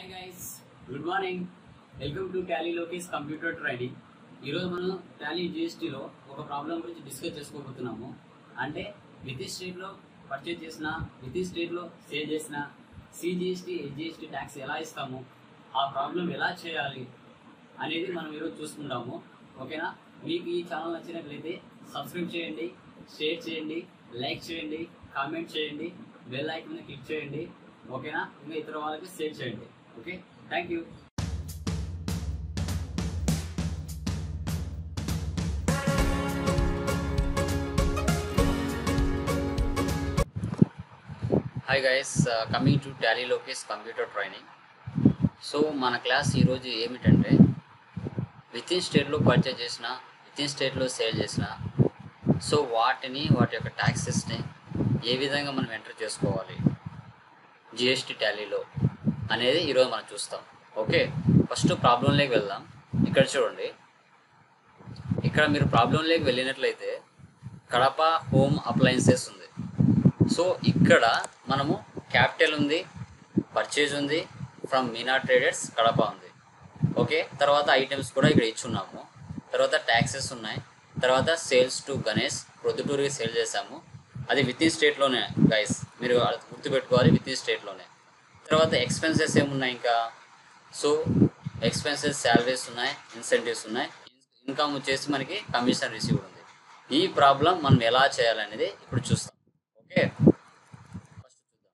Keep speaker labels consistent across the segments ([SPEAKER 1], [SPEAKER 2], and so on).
[SPEAKER 1] Hi guys good morning welcome to Tally Lokesh computer training ఈరోజు మనం Tally జిఎస్టీలో ఒక problem గురించి డిస్కస్ చేసుకోబోతున్నాము. అంటే విత్ స్టేట్లో పర్చేజ్ చేసిన విత్ స్టేట్లో సేల్ చేసిన సిజిఎస్టీ ఎస్జిఎస్టీ ట్యాక్స్ ఎలా ఇస్తాము? ఆ ప్రాబ్లం ఎలా చేయాలి అనేది మనం ఈరోజు చూసుకుంటాము ఓకేనా? మీకు ఈ ఛానల్ నచ్చినట్లయితే సబ్స్క్రైబ్ చేయండి షేర్ చేయండి లైక్ చేయండి కామెంట్ చేయండి బెల్ ఐకన్ క్లిక్ చేయండి. ఓకేనా? ఇంకా ఇతర వాళ్ళకి షేర్ చేయండి. Okay thank you hi guys coming to Tally Lokesh computer training so మన క్లాస్ ఈరోజు ఏమిటంటే విత్ ఇన్ స్టేట్లో పర్చేజ్ చేసిన విత్ ఇన్ స్టేట్లో సేల్ చేసిన సో వాటిని వాటి యొక్క ట్యాక్సెస్ని ఏ విధంగా మనం ఎంటర్ చేసుకోవాలి? జిఎస్టీ టాలీలో అనేది ఈరోజు మనం చూస్తాం. ఓకే? ఫస్ట్ ప్రాబ్లంలోకి వెళ్దాం. ఇక్కడ చూడండి. ఇక్కడ మీరు ప్రాబ్లంలోకి వెళ్ళినట్లయితే కడప హోమ్ అప్లయన్సెస్ ఉంది. సో ఇక్కడ మనము క్యాపిటల్ ఉంది పర్చేజ్ ఉంది ఫ్రమ్ మీనా ట్రేడర్స్ కడప ఉంది. ఓకే? తర్వాత ఐటమ్స్ కూడా ఇక్కడ ఇచ్చున్నాము. తర్వాత ట్యాక్సెస్ ఉన్నాయి. తర్వాత సేల్స్ టు గణేష్ ప్రొద్దుటూరుకి సేల్ చేశాము. అది విత్ ఇన్ స్టేట్లోనే గైస్ మీరు గుర్తుపెట్టుకోవాలి విత్ ఇన్ స్టేట్లోనే. తర్వాత ఎక్స్పెన్సెస్ ఏమున్నాయి ఇంకా? సో ఎక్స్పెన్సెస్ శాలరీస్ ఉన్నాయి ఇన్సెంటివ్స్ ఉన్నాయి. ఇన్కమ్ వచ్చేసి మనకి కమిషన్ రిసీవ్ ఉంది. ఈ ప్రాబ్లం మనం ఎలా చేయాలనేది ఇప్పుడు చూస్తాం. ఓకే ఫస్ట్ చూద్దాం.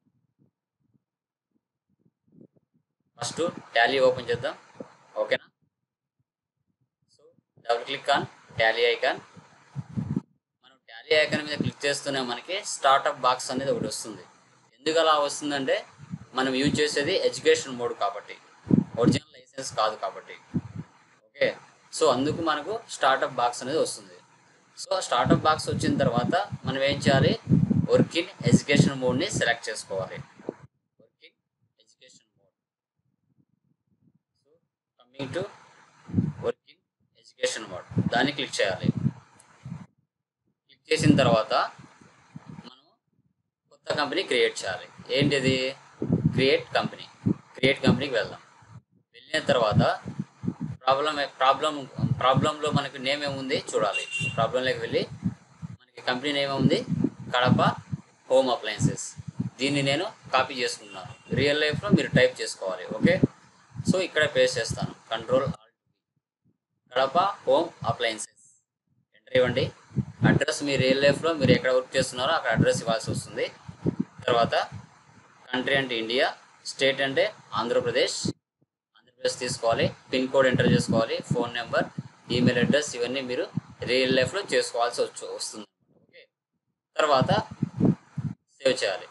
[SPEAKER 1] ఫస్ట్ టాలీ ఓపెన్ చేద్దాం. ఓకేనా so double click on Tally icon మనం టాలీ ఐకాన్ మీద క్లిక్ చేస్తూనే మనకి స్టార్ట్అప్ బాక్స్ అనేది ఒకటి వస్తుంది. ఎందుకు అలా వస్తుందంటే మనం యూజ్ చేసేది ఎడ్యుకేషన్ మోడ్ కాబట్టి. ఒరిజినల్ లైసెన్స్ కాదు కాబట్టి. ఓకే సో అందుకు మనకు స్టార్ట్అప్ బాక్స్ అనేది వస్తుంది. సో స్టార్ట్అప్ బాక్స్ వచ్చిన తర్వాత మనం ఏం చేయాలి? వర్క్ ఇన్ ఎడ్యుకేషన్ మోడ్ని సెలెక్ట్ చేసుకోవాలి. Work in education mode so coming to work in education mode దాన్ని క్లిక్ చేయాలి. క్లిక్ చేసిన తర్వాత మనం కొత్త కంపెనీ క్రియేట్ చేయాలి. ఏంటిది? క్రియేట్ కంపెనీ క్రియేట్ కంపెనీకి వెళ్దాం. వెళ్ళిన తర్వాత ప్రాబ్లం ప్రాబ్లం ప్రాబ్లంలో మనకి నేమ్ ఏముంది చూడాలి. ప్రాబ్లంలోకి వెళ్ళి మనకి కంపెనీ నేమ్ ఉంది కడప హోమ్ అప్లయన్సెస్. దీన్ని నేను కాపీ చేసుకున్నాను. రియల్ లైఫ్లో మీరు టైప్ చేసుకోవాలి ఓకే? సో ఇక్కడ పేస్ట్ చేస్తాను. Control Kadapa home appliances. Enter ఇవ్వండి. అడ్రస్ మీ రియల్ లైఫ్లో మీరు ఎక్కడ వర్క్ చేస్తున్నారో అక్కడ అడ్రస్ ఇవ్వాల్సి వస్తుంది. తర్వాత కంట్రీ అంటే ఇండియా స్టేట్ అంటే ఆంధ్రప్రదేశ్. ఆంధ్రప్రదేశ్ తీసుకోవాలి పిన్ కోడ్ ఎంటర్ చేసుకోవాలి ఫోన్ నెంబర్ ఈమెయిల్ అడ్రస్ ఇవన్నీ మీరు రియల్ లైఫ్లో చేసుకోవాల్సి వచ్చు వస్తుంది. ఓకే. తర్వాత సేవ్ చేయాలి.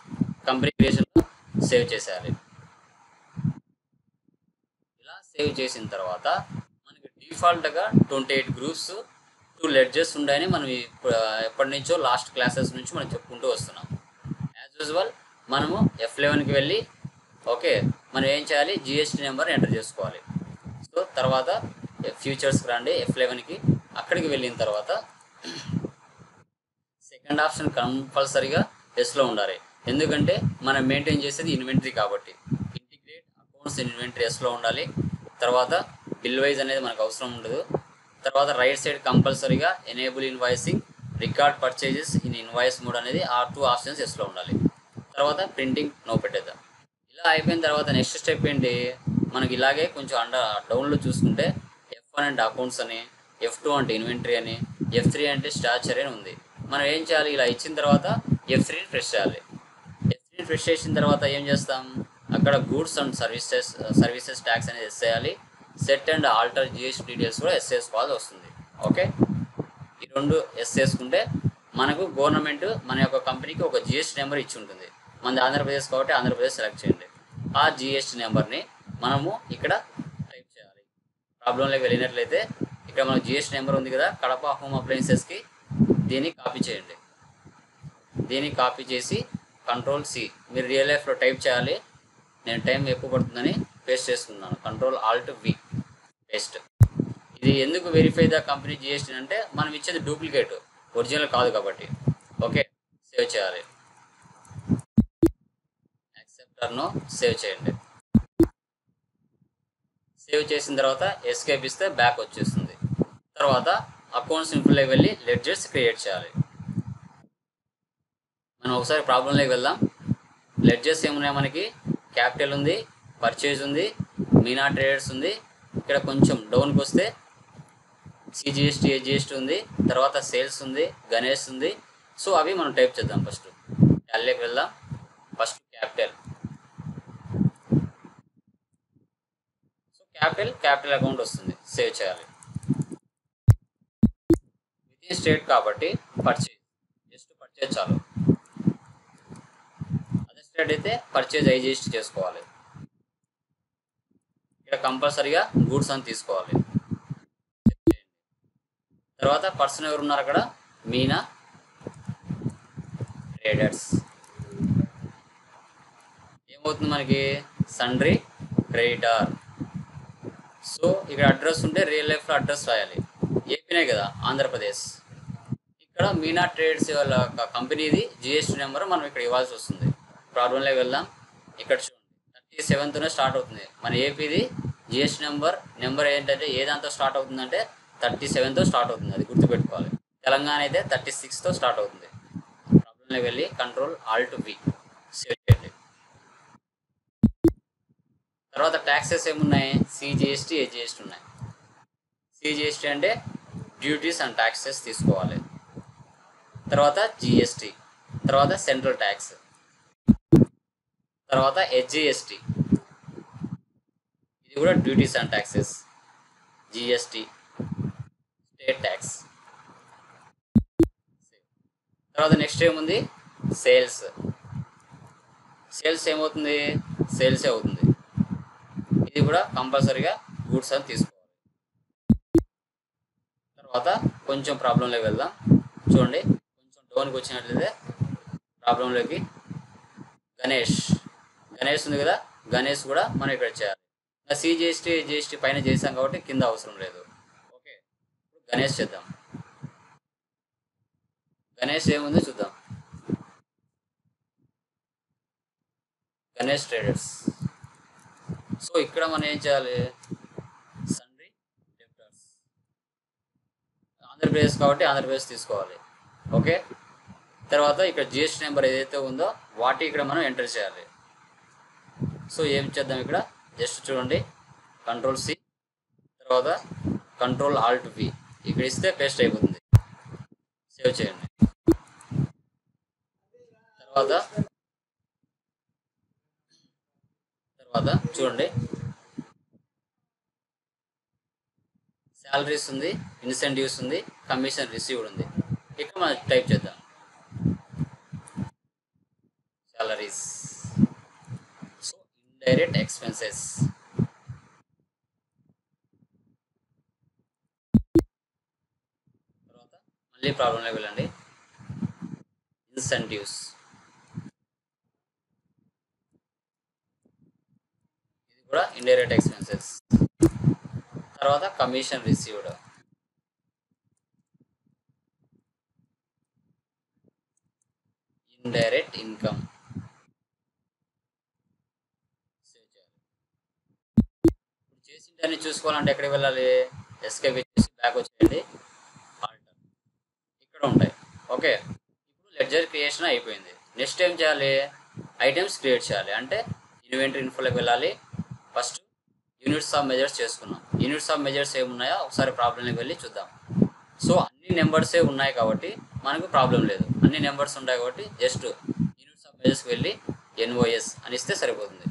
[SPEAKER 1] కంపెనీ క్రియేషన్లో సేవ్ చేసేయాలి. ఇలా సేవ్ చేసిన తర్వాత మనకి డిఫాల్ట్గా twenty eight groups two ledgers ఉన్నాయని మనం ఎప్పటి నుంచో లాస్ట్ క్లాసెస్ నుంచి మనం చెప్పుకుంటూ వస్తున్నాం. యాజ్ యూజువల్ మనము ఎఫ్ లెవెన్కి వెళ్ళి ఓకే మనం ఏం చేయాలి? జిఎస్టీ నెంబర్ ఎంటర్ చేసుకోవాలి. సో తర్వాత ఫ్యూచర్స్కి రండి ఎఫ్ లెవెన్కి అక్కడికి వెళ్ళిన తర్వాత సెకండ్ ఆప్షన్ కంపల్సరీగా ఎస్లో ఉండాలి. ఎందుకంటే మనం మెయింటైన్ చేసేది ఇన్వెంటరీ కాబట్టి. ఇంటిగ్రేట్ అకౌంట్స్ ఇన్వెంటరీ ఎస్లో ఉండాలి. తర్వాత బిల్ వైజ్ అనేది మనకు అవసరం ఉండదు. తర్వాత రైట్ సైడ్ కంపల్సరీగా enable invoicing record purchases in invoice mode అనేది ఆ టూ ఆప్షన్స్ ఎస్లో ఉండాలి. తర్వాత ప్రింటింగ్ నో పెట్టేద్దాం. ఇలా అయిపోయిన తర్వాత నెక్స్ట్ స్టెప్ ఏంటి? మనకి ఇలాగే కొంచెం అండ డౌన్లో చూసుకుంటే ఎఫ్ వన్ అంటే అకౌంట్స్ అని ఎఫ్ టూ అంటే ఇన్వెంటరీ అని ఎఫ్ త్రీ అంటే స్టాచర్ అని ఉంది. మనం ఏం చేయాలి? ఇలా ఇచ్చిన తర్వాత ఎఫ్ త్రీని ఫ్రెష్ చేయాలి. ఎఫ్ త్రీని ఫ్రెష్ చేసిన తర్వాత ఏం చేస్తాం? అక్కడ goods and services services tax అనేది ఎస్ చేయాలి set and alter GST details కూడా ఎస్ చేసుకోవాల్సి వస్తుంది. ఓకే ఈ రెండు ఎస్ చేసుకుంటే మనకు గవర్నమెంట్ మన యొక్క కంపెనీకి ఒక జిఎస్టీ నెంబర్ ఇచ్చి ఉంటుంది. మనది ఆంధ్రప్రదేశ్ కాబట్టి ఆంధ్రప్రదేశ్ సెలెక్ట్ చేయండి. ఆ జిఎస్టీ నెంబర్ని మనము ఇక్కడ టైప్ చేయాలి. ప్రాబ్లంలోకి వెళ్ళినట్లయితే ఇక్కడ మనకు జిఎస్టీ నెంబర్ ఉంది కదా కడప హోమ్ అప్లయన్సెస్కి దీన్ని కాపీ చేయండి. దీన్ని కాపీ చేసి కంట్రోల్ సి మీరు రియల్ లైఫ్లో టైప్ చేయాలి. నేను టైం ఎక్కువ పడుతుందని పేస్ట్ చేసుకున్నాను. Control alt V paste. ఇది ఎందుకు వెరిఫై ద కంపెనీ జిఎస్టీ అంటే మనం ఇచ్చేది డూప్లికేట్ ఒరిజినల్ కాదు కాబట్టి. ఓకే సేవ్ చేయాలి. ఫోల్డర్ను సేవ్ చేయండి. సేవ్ చేసిన తర్వాత ఎస్కేప్ ఇస్తే బ్యాక్ వచ్చేస్తుంది. తర్వాత అకౌంట్స్ ఇన్ఫోలోకి వెళ్ళి లెడ్జర్స్ క్రియేట్ చేయాలి. మనం ఒకసారి ప్రాబ్లంలోకి వెళ్దాం. లెడ్జర్స్ ఏమున్నాయి మనకి? క్యాపిటల్ ఉంది పర్చేజ్ ఉంది మీనా ట్రేడర్స్ ఉంది. ఇక్కడ కొంచెం డౌన్కి వస్తే సిజిఎస్టీ ఏజిఎస్టీ ఉంది. తర్వాత సేల్స్ ఉంది గణేష్ ఉంది. సో అవి మనం టైప్ చేద్దాం ఫస్ట్. టాలీలోకి వెళ్దాం. First capital. Capital capital account వస్తుంది. సేవ్ చేయాలి. విత్ స్టేట్ కాబట్టి పర్చేజ్ జస్ట్ పర్చేజ్ చాలు. అదే స్టేట్ అయితే పర్చేజ్ ఐజిఎస్టీ చేసుకోవాలి. ఇక్కడ కంపల్సరీగా గూడ్స్ అని తీసుకోవాలి. తర్వాత పర్సన్ ఎవరు ఉన్నారు అక్కడ? మీనా? ట్రేడర్స్ ఏమవుతుంది మనకి? సండ్రీ ట్రేడర్ సో ఇక్కడ అడ్రస్ ఉంటే రియల్ లైఫ్లో అడ్రస్ రాయాలి. ఏపీనే కదా ఆంధ్రప్రదేశ్. ఇక్కడ మీనా ట్రేడ్స్ వాళ్ళ కంపెనీది జిఎస్టీ నెంబర్ మనం ఇక్కడ ఇవ్వాల్సి వస్తుంది. ప్రాబ్లంలోకి వెళ్దాం. ఇక్కడ చూడండి. థర్టీ సెవెంత్నే స్టార్ట్ అవుతుంది. మన ఏపీది జిఎస్టీ నెంబర్ నెంబర్ ఏంటంటే ఏ దాంతో స్టార్ట్ అవుతుందంటే థర్టీ సెవెన్తో స్టార్ట్ అవుతుంది. అది గుర్తుపెట్టుకోవాలి. తెలంగాణ అయితే థర్టీ సిక్స్తో స్టార్ట్ అవుతుంది. ప్రాబ్లంలోకి వెళ్ళి కంట్రోల్ ఆల్ట్ బి సేవ్ చేయండి. తర్వాత ట్యాక్సెస్ ఏమున్నాయి? సిజిఎస్టీ ఏజిఎస్టీ ఉన్నాయి. సిజిఎస్టీ అంటే డ్యూటీస్ అండ్ ట్యాక్సెస్ తీసుకోవాలి. తర్వాత జిఎస్టీ తర్వాత సెంట్రల్ ట్యాక్స్ తర్వాత హెచ్జిఎస్టీ ఇది కూడా duties and taxes GST state tax తర్వాత నెక్స్ట్ ఏముంది? సేల్స్ సేల్స్ ఏమవుతుంది? సేల్సే అవుతుంది. ఇది కూడా కంపల్సరీగా గూడ్స్ అని తీసుకోవాలి. తర్వాత కొంచెం ప్రాబ్లంలోకి వెళ్దాం. చూడండి కొంచెం డౌన్కి వచ్చినట్లయితే ప్రాబ్లంలోకి గణేష్. గణేష్ ఉంది కదా గణేష్ కూడా మనం ఇక్కడ చేయాలి. సిజిఎస్టీ జిఎస్టీ పైన చేసాం కాబట్టి కింద అవసరం లేదు. ఓకే ఇప్పుడు గణేష్ చేద్దాం. గణేష్ ఏముందో చూద్దాం. గణేష్ ట్రేడర్స్. సో ఇక్కడ మనం ఏం చేయాలి? సండ్రీ డెప్టర్స్ ఆంధ్రప్రదేశ్ కాబట్టి ఆంధ్రప్రదేశ్ తీసుకోవాలి. ఓకే? తర్వాత ఇక్కడ జిఎస్టీ నెంబర్ ఏదైతే ఉందో వాటి ఇక్కడ మనం ఎంటర్ చేయాలి. సో ఏం చేద్దాం ఇక్కడ? జస్ట్ చూడండి. కంట్రోల్ సి తర్వాత కంట్రోల్ ఆల్ట్ వి ఇక్కడ ఇస్తే పేస్ట్ అయిపోతుంది. సేవ్ చేయండి. తర్వాత తర్వాత చూడండి. శాలరీస్ ఉంది ఇన్సెంటివ్స్ ఉంది కమిషన్ రిసీవ్డ్ ఉంది. ఇక్కడ మనం టైప్ చేద్దాం. సాలరీస్ సో ఇండైరెక్ట్ ఎక్స్పెన్సెస్ తర్వాత మళ్ళీ ప్రాబ్లంలోకి వెళ్ళండి. ఇన్సెంటివ్స్ ఇది కూడా ఇండైరెక్ట్ ఎక్స్పెన్సెస్ తర్వాత commission received indirect income save ఇప్పుడు చూసుకోవాలంటే ఎక్కడికి వెళ్ళాలి? ఎస్కేప్ చేసి బ్యాక్ వచ్చేయండి. ఇక్కడ ఉంటాయి. ఓకే ఇప్పుడు లెడ్జర్ క్రియేషన్ అయిపోయింది. నెక్స్ట్ ఏం చేయాలి? ఐటమ్స్ క్రియేట్ చేయాలి. అంటే ఇన్వెంటరీ ఇన్ఫోలోకి వెళ్ళాలి. ఫస్ట్ యూనిట్స్ ఆఫ్ మెజర్స్ చేసుకున్నాం. యూనిట్స్ ఆఫ్ మెజర్స్ ఏమున్నాయో? ఒకసారి ప్రాబ్లంలోకి వెళ్ళి చూద్దాం. సో అన్ని నెంబర్సే ఉన్నాయి కాబట్టి మనకు ప్రాబ్లం లేదు. అన్ని నెంబర్స్ ఉన్నాయి కాబట్టి జస్ట్ యూనిట్స్ ఆఫ్ మెజర్స్కి వెళ్ళి ఎన్ఓఎస్ అని ఇస్తే సరిపోతుంది.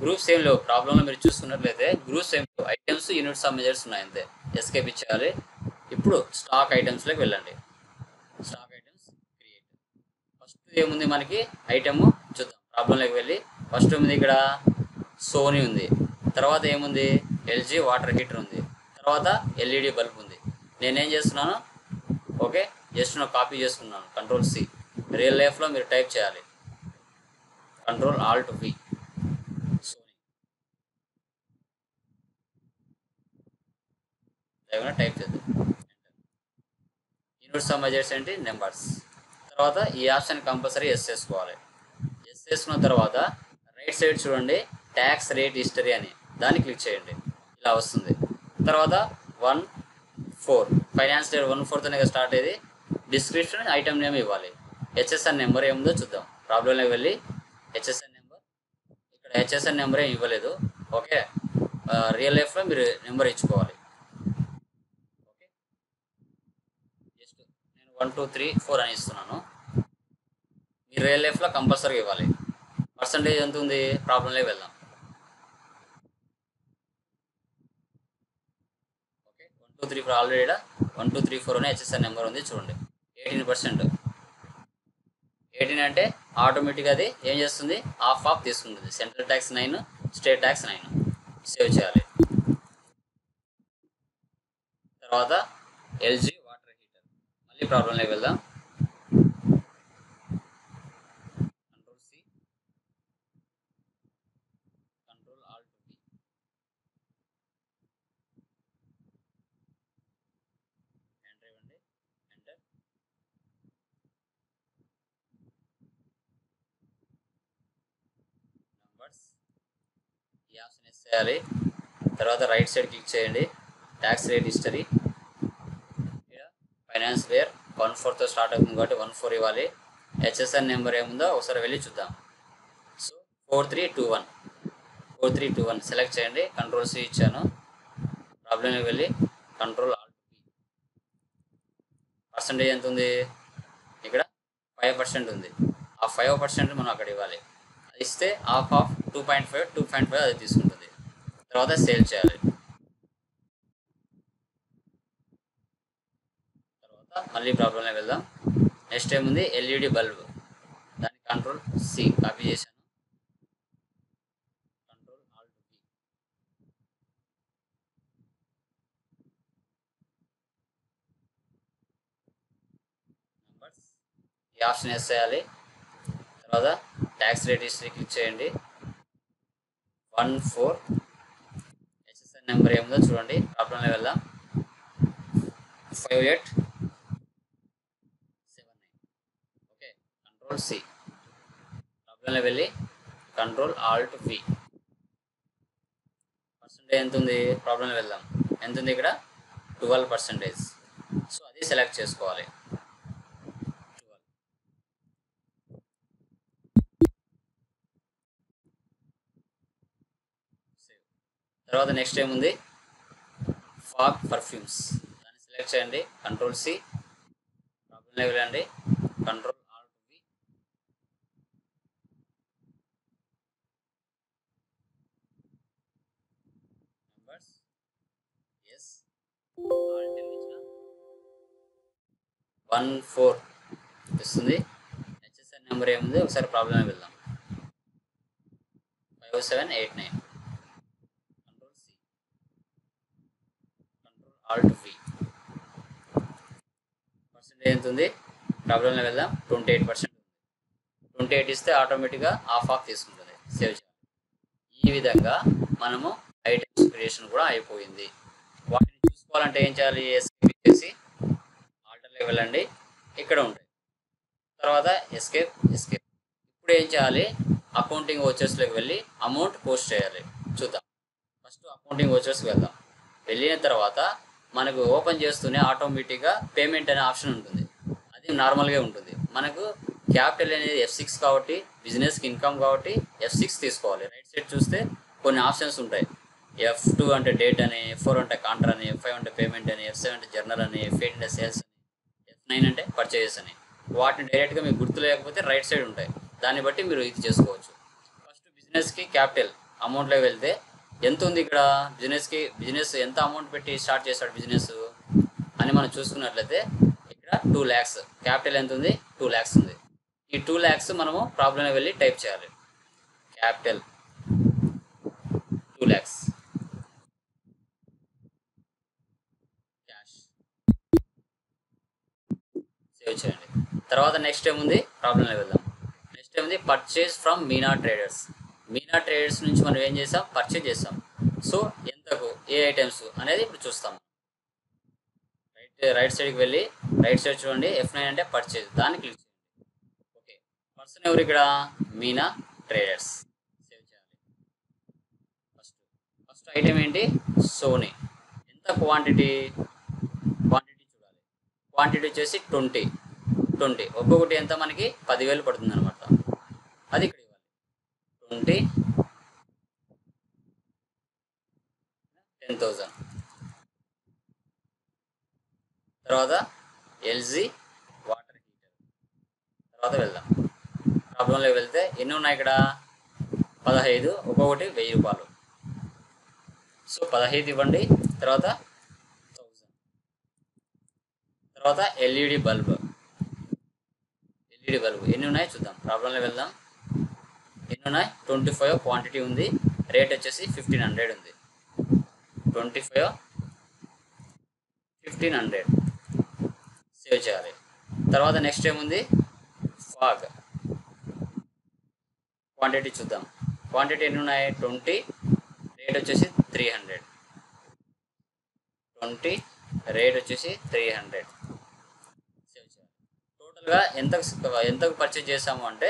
[SPEAKER 1] గ్రూప్స్ ఏం లేవు ప్రాబ్లంలో మీరు చూసుకున్నట్లయితే గ్రూప్స్ ఏం లేవు ఐటమ్స్ యూనిట్స్ ఆఫ్ మెజర్స్ ఉన్నాయి అంతే. ఎస్కేప్ ఇచ్చేయాలి. ఇప్పుడు స్టాక్ ఐటమ్స్లోకి వెళ్ళండి స్టాక్ ఐటమ్స్ క్రియేట్ ఫస్ట్ ఏముంది మనకి? ఐటమ్ చూద్దాం. ప్రాబ్లంలోకి వెళ్ళి. ఫస్ట్ ఉంది ఇక్కడ సోనీ ఉంది. తర్వాత ఏముంది? ఎల్జీ వాటర్ హీటర్ ఉంది. తర్వాత ఎల్ఈడి బల్బ్ ఉంది. నేనేం చేస్తున్నాను? ఓకే జస్ట్ నా కాపీ చేసుకున్నాను. కంట్రోల్ సి రియల్ లైఫ్లో మీరు టైప్ చేయాలి. Control alt V Sony type చేద్దాం. యూనిట్స్ ఆఫ్ మెజర్స్ ఏంటి? నెంబర్స్ తర్వాత ఈ ఆప్షన్ కంపల్సరీ ఎస్ చేసుకోవాలి. ఎస్ చేసుకున్న తర్వాత రైట్ సైడ్ చూడండి ట్యాక్స్ రేట్ హిస్టరీ అని. దాన్ని క్లిక్ చేయండి. ఇలా వస్తుంది. తర్వాత one four finance date one fourth అనేది స్టార్ట్ అయ్యేది. డిస్క్రిప్షన్ ఐటమ్ నేమ్ ఇవ్వాలి. హెచ్ఎస్ఎన్ నెంబర్ ఏముందో చూద్దాం. ప్రాబ్లంలోకి వెళ్ళి హెచ్ఎస్ఎన్ నెంబర్ ఇక్కడ హెచ్ఎస్ఎన్ నెంబర్ ఏం ఇవ్వలేదు. ఓకే రియల్ లైఫ్లో మీరు నెంబర్ ఇచ్చుకోవాలి ఓకే జస్ట్ నేను వన్ టూ త్రీ ఫోర్ అని ఇస్తున్నాను. మీరు రియల్ లైఫ్లో కంపల్సరీ ఇవ్వాలి. పర్సంటేజ్ ఎంత ఉంది? ప్రాబ్లంలోకి వెళ్దాం. Okay one two three four already one two three four అనే హెచ్ఎస్ఆర్ నెంబర్ ఉంది చూడండి. Eighteen percent. ఎయిటీన్ అంటే ఆటోమేటిక్గా అది ఏం చేస్తుంది? హాఫ్ ఆఫ్ తీసుకుంటుంది. Central tax nine state tax nine. Save చేయాలి. తర్వాత ఎల్జీ మళ్ళీ ప్రాబ్లంలోకి వెళ్దాం. Control C control alt B enter ఇవ్వండి. ఎంటర్ నంబర్స్ ఈ ఆప్షన్ ఎస్ చేయాలి. తర్వాత రైట్ సైడ్ క్లిక్ చేయండి. Tax rate history finance where one ఫోర్తో start అవుతుంది కాబట్టి వన్ ఫోర్ ఇవ్వాలి. హెచ్ఎస్ఎన్ నెంబర్ ఏముందో ఒకసారి వెళ్ళి చూద్దాం. So four three two one four three two one select చేయండి. కంట్రోల్ సి ఇచ్చాను. ప్రాబ్లంకి వెళ్ళి కంట్రోల్ ఆల్ట్ పి పర్సంటేజ్ ఎంత ఉంది? ఇక్కడ ఫైవ్ పర్సెంట్ ఉంది. ఆ ఫైవ్ పర్సెంట్ మనం అక్కడ ఇవ్వాలి. అది ఇస్తే half of two point five two point five అది తీసుకుంటుంది. తర్వాత సేల్ చేయాలి తర్వాత మళ్ళీ ప్రాబ్లంలో వెళ్దాం. నెక్స్ట్ ఏముంది ఎల్ఈడి బల్బ్. దాని కంట్రోల్ సి కాపీ చేశాను. Control alt B. నంబర్స్. ఈ ఆప్షన్ ఎస్ చేయాలి. తర్వాత ట్యాక్స్ రేట్ హిస్టరీ క్లిక్ చేయండి. One four. హెచ్ఎస్ఎన్ నెంబర్ ఏముందో చూడండి. ప్రాబ్లంలో వెళ్దాం. Five eight seven nine okay control C ప్రాబ్లంలో వెళ్ళి కంట్రోల్ ఆల్ట్ వి పర్సంటేజ్ ఎంత ఉంది ప్రాబ్లంలో వెళ్దాం. ఎంత ఉంది ఇక్కడ? ట్వెల్వ్ పర్సంటేజ్ సో అది సెలెక్ట్ చేసుకోవాలి. తర్వాత నెక్స్ట్ ఏముంది? ఫాగ్ పర్ఫ్యూమ్స్ దాన్ని సెలెక్ట్ చేయండి. కంట్రోల్ సి ప్రాబ్లంలో వెళ్ళండి. Control alt V numbers yes alt ఇచ్చిన వన్ ఫోర్ ఇస్తుంది హెచ్ఎస్ఆర్ నెంబర్ ఏముంది? ఒకసారి ప్రాబ్లమ్ వెళ్దాం. Five seven eight nine. Control C. Control alt V. Percentage ఎంత ఉంది ప్రాబ్లంలో వెళ్దాం. Twenty eight percent twenty eight ఇస్తే ఆటోమేటిక్గా ఆఫ్ ఆఫ్ తీసుకుంటుంది. సేవ్ చేయాలి. ఈ విధంగా మనము ఐటమ్స్ క్రియేషన్ కూడా అయిపోయింది. వాటిని తీసుకోవాలంటే ఏం చేయాలి? ఎస్కేప్ చేసి ఆల్టర్లోకి వెళ్ళండి. ఇక్కడ ఉంటాయి తర్వాత ఎస్కేప్ ఎస్కేప్ ఇప్పుడు ఏం చేయాలి? అకౌంటింగ్ వచ్చర్స్లోకి వెళ్ళి అమౌంట్ పోస్ట్ చేయాలి. చూద్దాం. ఫస్ట్ అకౌంటింగ్ వచ్చర్స్కి వెళ్దాం. వెళ్ళిన తర్వాత మనకు ఓపెన్ చేస్తూనే ఆటోమేటిక్గా పేమెంట్ అనే ఆప్షన్ ఉంటుంది. అది నార్మల్గా ఉంటుంది. మనకు క్యాపిటల్ అనేది ఎఫ్ సిక్స్ కాబట్టి బిజినెస్కి ఇన్కమ్ కాబట్టి ఎఫ్ సిక్స్ తీసుకోవాలి. రైట్ సైడ్ చూస్తే కొన్ని ఆప్షన్స్ ఉంటాయి. ఎఫ్ టూ అంటే డేట్ అని ఎఫ్ ఫోర్ అంటే కాంటర్ అని ఎఫ్ ఫైవ్ అంటే పేమెంట్ అని ఎఫ్ సెవెన్ అంటే జర్నల్ అని ఎఫ్ ఎయిట్ అంటే సేల్స్ అని ఎఫ్ నైన్ అంటే పర్చేజెస్ అని. వాటిని డైరెక్ట్గా మీకు గుర్తు లేకపోతే రైట్ సైడ్ ఉంటాయి. దాన్ని బట్టి మీరు ఇది చేసుకోవచ్చు. ఫస్ట్ బిజినెస్కి క్యాపిటల్ అమౌంట్లో వెళ్తే ఎంత ఉంది ఇక్కడ? బిజినెస్కి బిజినెస్ ఎంత అమౌంట్ పెట్టి స్టార్ట్ చేస్తాడు బిజినెస్ అని మనం చూసుకున్నట్లయితే ఇక్కడ టూ ల్యాక్స్ క్యాపిటల్ ఎంత ఉంది? టూ ల్యాక్స్ ఉంది. ఈ టూ ల్యాక్స్ మనము ప్రాబ్లంలో వెళ్ళి టైప్ చేయాలి. Capital two lakhs cash save చేయండి తర్వాత నెక్స్ట్ ఏముంది ప్రాబ్లంలో వెళ్దాం. నెక్స్ట్ ఏముంది purchase from Meena traders Meena traders నుంచి మనం ఏం చేసాం? పర్చేజ్ చేసాం. సో ఎంతకు? ఏ ఐటమ్స్ అనేది ఇప్పుడు చూస్తాం. రైట్ రైట్ సైడ్కి వెళ్ళి రైట్ సైడ్ చూడండి. ఎఫ్ నైన్ అంటే పర్చేజ్ దాన్ని క్లిక్ చేయండి. ఓకే పర్సన్ ఎవరు ఇక్కడ? మీనా ట్రేడర్స్ సేవ్ చేయాలి. ఫస్ట్ ఫస్ట్ ఐటమ్ ఏంటి? సోనీ ఎంత క్వాంటిటీ క్వాంటిటీ చూడాలి. క్వాంటిటీ వచ్చేసి ట్వంటీ ట్వంటీ. ఒక్కొక్కటి ఎంత మనకి? పదివేలు పడుతుంది అనమాట అది ఇక్కడ ఇవ్వాలి. ట్వంటీ. టెన్ థౌజండ్ తర్వాత ఎల్జీ వాటర్ హీటర్. తర్వాత వెళ్దాం. ప్రాబ్లంలో వెళ్తే ఎన్ని ఉన్నాయి ఇక్కడ? పదహైదు ఒక్కొక్కటి వెయ్యి రూపాయలు. సో పదహైదు ఇవ్వండి. తర్వాత థౌజండ్ తర్వాత ఎల్ఈడి బల్బ్. ఎల్ఈడి బల్బ్ ఎన్ని ఉన్నాయి చూద్దాం. ప్రాబ్లంలో వెళ్దాం. ఎన్ని ఉన్నాయి? ట్వంటీ ఫైవ్ క్వాంటిటీ ఉంది. రేట్ వచ్చేసి ఫిఫ్టీన్ హండ్రెడ్ ఉంది. Twenty five fifteen hundred save చేయాలి. తర్వాత నెక్స్ట్ ఏముంది ఫాగ్ క్వాంటిటీ చూద్దాం. క్వాంటిటీ ఎన్ని ఉన్నాయి? ట్వంటీ రేట్ వచ్చేసి త్రీ హండ్రెడ్ ట్వంటీ రేట్ వచ్చేసి త్రీ హండ్రెడ్ టోటల్గా ఎంత ఎంతకు పర్చేజ్ చేసాము అంటే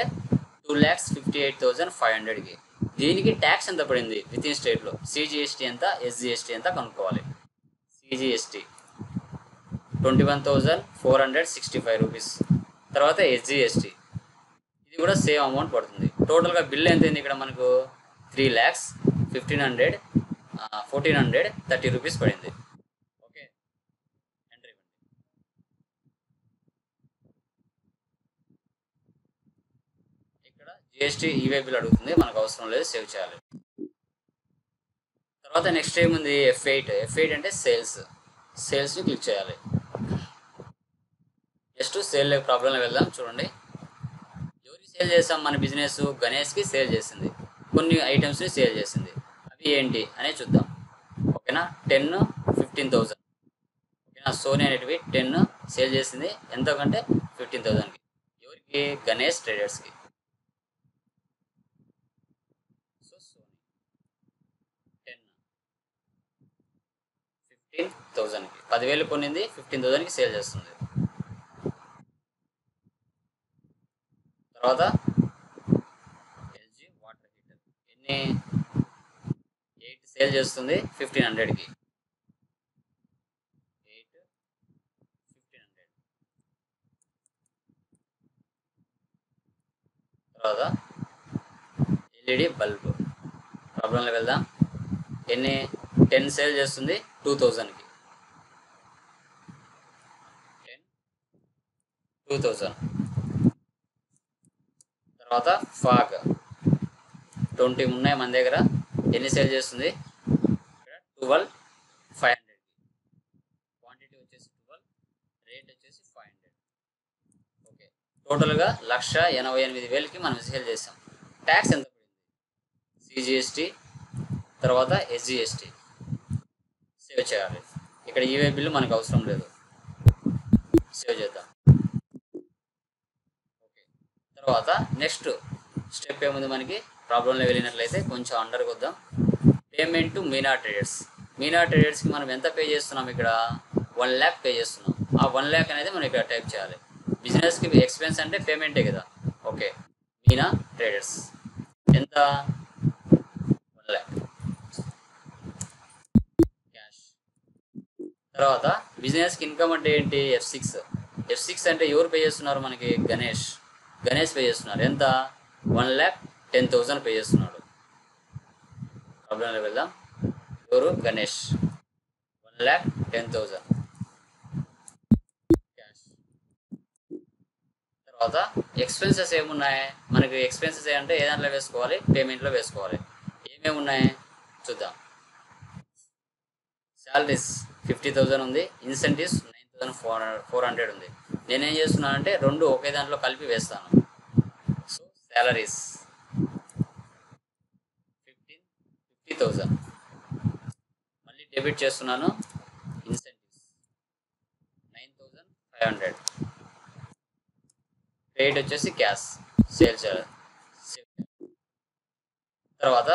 [SPEAKER 1] two lakhs fifty eight thousand five హండ్రెడ్కి దీనికి ట్యాక్స్ ఎంత పడింది విత్ ఇన్ స్టేట్లో సిజిఎస్టీ ఎంత ఎస్జిఎస్టీ ఎంత కనుక్కోవాలి? CGST twenty one thousand four hundred sixty five rupees తర్వాత ఎస్జిఎస్టీ ఇది కూడా సేమ్ అమౌంట్ పడుతుంది. టోటల్గా బిల్ ఎంత అయింది ఇక్కడ మనకు? Three lakhs fifteen hundred fourteen hundred thirty rupees పడింది ఓకే ఎంటర్ ఇవ్వండి ఇక్కడ జిఎస్టీ ఈవే బిల్ అడుగుతుంది. మనకు అవసరం లేదు సేవ్ చేయాలి. తర్వాత నెక్స్ట్ ఏముంది? ఎఫ్ ఎయిట్ ఎఫ్ ఎయిట్ అంటే సేల్స్ సేల్స్ని క్లిక్ చేయాలి. జస్ట్ సేల్ ప్రాబ్లంలో వెళ్దాం. చూడండి. ఎవరికి సేల్ చేసాం మన బిజినెస్ గణేష్కి సేల్ చేసింది. కొన్ని ఐటమ్స్ని సేల్ చేసింది. అవి ఏంటి? అనే చూద్దాం. ఓకేనా? టెన్ ఫిఫ్టీన్ థౌజండ్ ఓకేనా? సోనీ అనేటివి టెన్ సేల్ చేసింది. ఎంతకంటే? ఫిఫ్టీన్ థౌజండ్కి ఎవరికి? గణేష్ ట్రేడర్స్కి సో సోనీ టెన్ ఫిఫ్టీన్ థౌజండ్కి పదివేలు కొనింది ఫిఫ్టీన్ థౌజండ్కి సేల్ చేస్తుంది. తర్వాత ఎల్జీ వాటర్ హీటర్. ఎన్ని? ఎయిట్ సేల్ చేస్తుంది ఫిఫ్టీన్ హండ్రెడ్కి. Eight fifteen hundred. తర్వాత ఎల్ఈడి బల్బ్. ప్రాబ్లంలోకి వెళ్దాం. ఎన్ని? టెన్ సేల్ చేస్తుంది టూ థౌజండ్కి టూ థౌజండ్ తర్వాత ఫాగ్. ట్వంటీ ఉన్నాయి మన దగ్గర. ఎన్ని సేల్ చేస్తుంది? Twelve five hundred. క్వాంటిటీ వచ్చేసి ట్వెల్వ్ రేట్ వచ్చేసి ఫైవ్ హండ్రెడ్. ఓకే. టోటల్గా లక్ష ఎనభై ఎనిమిది వేలకి మనం సేల్ చేసాం. ట్యాక్స్ ఎంత పడింది? సిజిఎస్టీ తర్వాత ఎస్జిఎస్టీ సేవ్ చేయాలి. ఇక్కడ ఈవే బిల్లు మనకు అవసరం లేదు. సేవ్ చేద్దాం. తర్వాత నెక్స్ట్ స్టెప్ ఏముంది మనకి? ప్రాబ్లంలో వెళ్ళినట్లయితే కొంచెం అండర్కి వద్దాం payment to Meena traders Meena ట్రేడర్స్కి మనం ఎంత పే చేస్తున్నాం ఇక్కడ? వన్ ల్యాక్ పే చేస్తున్నాం. ఆ వన్ ల్యాక్ అనేది మనం ఇక్కడ టైప్ చేయాలి. బిజినెస్కి ఎక్స్పెన్స్ అంటే పేమెంటే కదా? ఓకే మీనా ట్రేడర్స్ ఎంత? వన్ ల్యాక్ క్యాష్ తర్వాత బిజినెస్కి ఇన్కమ్ అంటే ఏంటి? ఎఫ్ సిక్స్ ఎఫ్ సిక్స్ అంటే ఎవరు పే చేస్తున్నారు మనకి? గణేష్ గణేష్ పే చేస్తున్నారు ఎంత? One lakh ten thousand pay చేస్తున్నాడు. ప్రాబ్లంలో వెళ్దాం. ఎవరు? Ganesh. One lakh ten thousand cash తర్వాత ఎక్స్పెన్సెస్ ఏమున్నాయి? మనకి ఎక్స్పెన్సెస్ ఏంటంటే ఏ దాంట్లో వేసుకోవాలి? పేమెంట్లో వేసుకోవాలి. ఏమేమి ఉన్నాయి? చూద్దాం. శాలరీస్ ఫిఫ్టీ థౌజండ్ ఉంది. Incentives nine thousand four four hundred ఉంది. నేనేం చేస్తున్నానంటే రెండు ఒకే దాంట్లో కలిపి వేస్తాను. So salaries fifteen fifty thousand మళ్ళీ డెబిట్ చేస్తున్నాను. Incentives nine thousand five hundred credit వచ్చేసి క్యాష్ సేల్ చేయాలి తర్వాత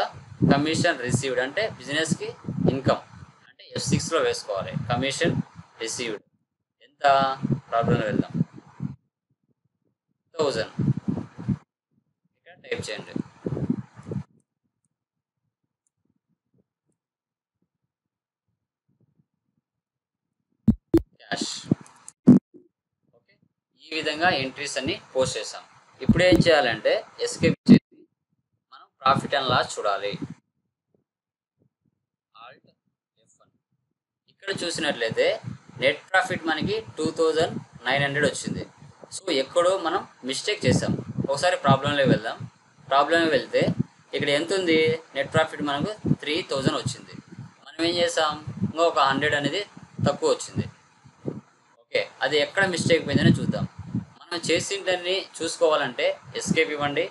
[SPEAKER 1] కమిషన్ రిసీవ్డ్ అంటే బిజినెస్కి ఇన్కమ్ అంటే ఎఫ్ సిక్స్లో వేసుకోవాలి. కమిషన్ రిసీవ్డ్ ఎంత? ప్రాబ్లం వెళ్దాం. థౌజండ్ ఇక్కడ టైప్ చేయండి. క్యాష్ ఓకే ఈ విధంగా ఎంట్రీస్ అన్ని పోస్ట్ చేసాం ఇప్పుడు ఏం చేయాలంటే ఎస్కేప్ చేసి మనం ప్రాఫిట్ అండ్ లాస్ చూడాలి. ఇక్కడ చూసినట్లయితే నెట్ ప్రాఫిట్ మనకి టూ థౌజండ్ నైన్ హండ్రెడ్ వచ్చింది. సో ఎక్కడో మనం మిస్టేక్ చేసాం ఒకసారి ప్రాబ్లంలో వెళ్దాం. ప్రాబ్లంలో వెళ్తే ఇక్కడ ఎంత ఉంది నెట్ ప్రాఫిట్ మనకు త్రీ థౌజండ్ వచ్చింది. మనం ఏం చేసాం ఇంకా ఒక హండ్రెడ్ అనేది తక్కువ వచ్చింది. ఓకే అది ఎక్కడ మిస్టేక్ పోయిందని చూద్దాం. మనం చేసిందని చూసుకోవాలంటే ఎస్కేప్ ఇవ్వండి.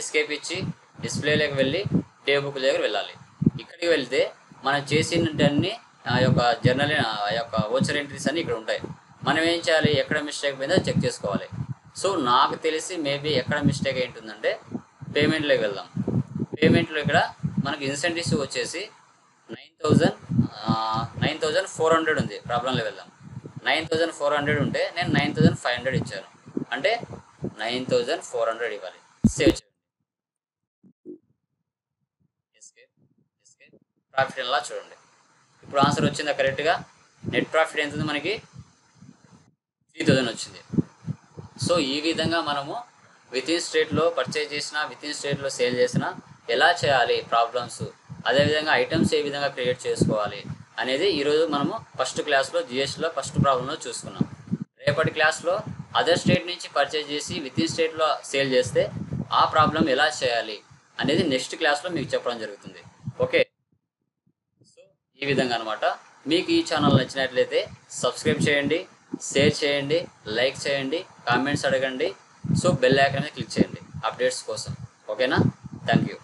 [SPEAKER 1] ఎస్కేప్ ఇచ్చి డిస్ప్లేలోకి వెళ్ళి డే బుక్ దగ్గర వెళ్ళాలి. ఇక్కడికి వెళ్తే మనం చేసినన్ని ఆ యొక్క జర్నల్ ఆ యొక్క ఓచర్ ఎంట్రీస్ అన్నీ ఇక్కడ ఉంటాయి. మనం ఏం చేయాలి? ఎక్కడ మిస్టేక్ పోయిందో చెక్ చేసుకోవాలి. సో నాకు తెలిసి మేబీ ఎక్కడ మిస్టేక్ ఏంటుందంటే పేమెంట్లోకి వెళ్దాం. పేమెంట్లో ఇక్కడ మనకి ఇన్సెంటివ్స్ వచ్చేసి nine thousand nine thousand four hundred ఉంది. ప్రాబ్లంలో వెళ్దాం. నైన్ థౌజండ్ ఫోర్ హండ్రెడ్ ఉంటే నేను నైన్ థౌజండ్ ఫైవ్ హండ్రెడ్ ఇచ్చాను. అంటే నైన్ థౌజండ్ ఫోర్ హండ్రెడ్ ఇవ్వాలి. సేవ్ చేయండి. ప్రాఫిట్ ఎలా చూడండి. ఇప్పుడు ఆన్సర్ వచ్చిందా కరెక్ట్గా నెట్ ప్రాఫిట్ ఎంత ఉంది మనకి? త్రీ థౌజండ్ వచ్చింది. సో ఈ విధంగా మనము విత్ ఇన్ స్టేట్లో పర్చేజ్ చేసిన విత్ ఇన్ స్టేట్లో సేల్ చేసిన ఎలా చేయాలి ప్రాబ్లమ్స్ అదేవిధంగా ఐటమ్స్ ఏ విధంగా క్రియేట్ చేసుకోవాలి అనేది ఈరోజు మనము ఫస్ట్ క్లాస్లో జిఎస్టీలో ఫస్ట్ ప్రాబ్లంలో చూసుకున్నాం. రేపటి క్లాస్లో అదర్ స్టేట్ నుంచి పర్చేజ్ చేసి విత్ ఇన్ స్టేట్లో సేల్ చేస్తే ఆ ప్రాబ్లం ఎలా చేయాలి అనేది నెక్స్ట్ క్లాస్లో మీకు చెప్పడం జరుగుతుంది. ఓకే ఈ విధంగా అనమాట మీకు ఈ ఛానల్ నచ్చినట్లయితే సబ్స్క్రైబ్ చేయండి షేర్ చేయండి లైక్ చేయండి కామెంట్స్ అడగండి. సో బెల్ ఐకాన్ క్లిక్ చేయండి అప్డేట్స్ కోసం. ఓకేనా? Thank you